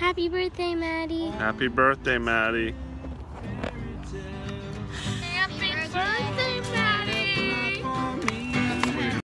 Happy birthday, Maddie. Happy birthday, Maddie.